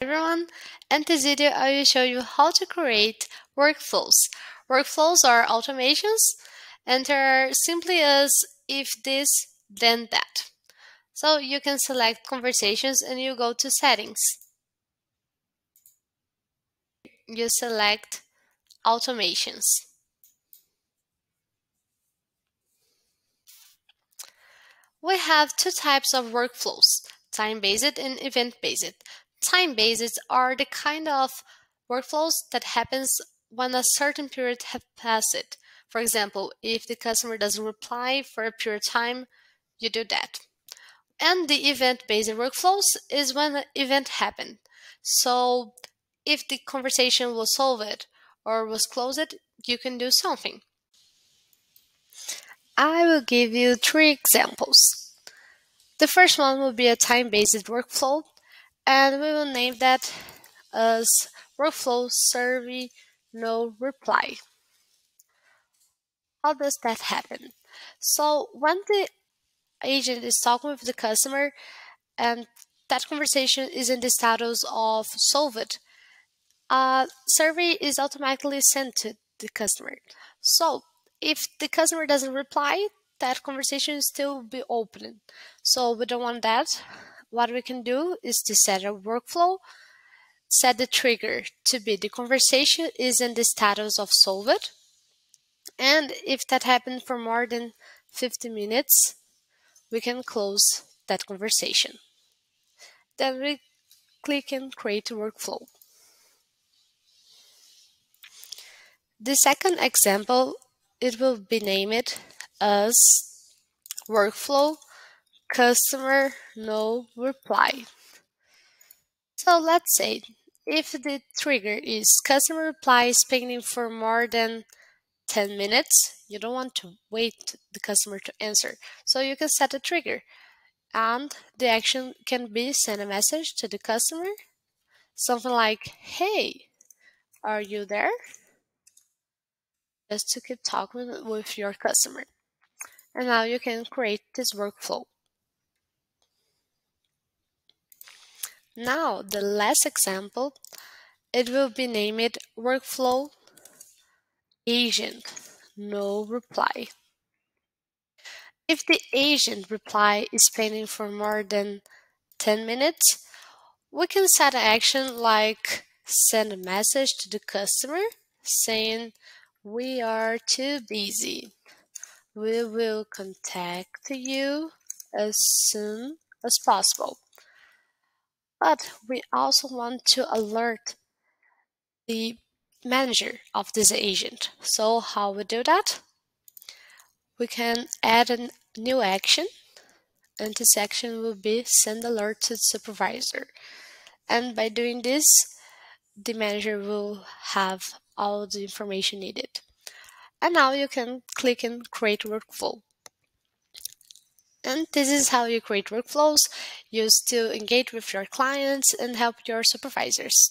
everyone. In this video, I will show you how to create workflows. Workflows are automations and they're simply as if this, then that. So you can select conversations and you go to settings. You select automations. We have two types of workflows, time-based and event-based. Time-based are the kind of workflows that happens when a certain period has passed. For example, if the customer doesn't reply for a period of time, you do that. And the event-based workflows is when an event happened. So if the conversation was solved or was closed, you can do something. I will give you three examples. The first one will be a time-based workflow and we will name that as workflow survey no reply. How does that happen? So when the agent is talking with the customer and that conversation is in the status of solved, a survey is automatically sent to the customer. So if the customer doesn't reply, that conversation still be open. So we don't want that what we can do is to set a workflow, set the trigger to be the conversation is in the status of solved. And if that happened for more than 50 minutes, we can close that conversation. Then we click and create a workflow. The second example, it will be named as workflow customer no reply. So let's say if the trigger is customer reply is pending for more than 10 minutes, you don't want to wait the customer to answer. So you can set a trigger and the action can be send a message to the customer, something like, hey, are you there? Just to keep talking with your customer. And now you can create this workflow. Now, the last example, it will be named workflow agent, no reply. If the agent reply is pending for more than 10 minutes, we can set an action like send a message to the customer saying, we are too busy. We will contact you as soon as possible. But we also want to alert the manager of this agent. So how we do that? We can add a new action and this action will be send alert to supervisor. And by doing this, the manager will have all the information needed. And now you can click and create workflow. And this is how you create workflows, used to engage with your clients and help your supervisors.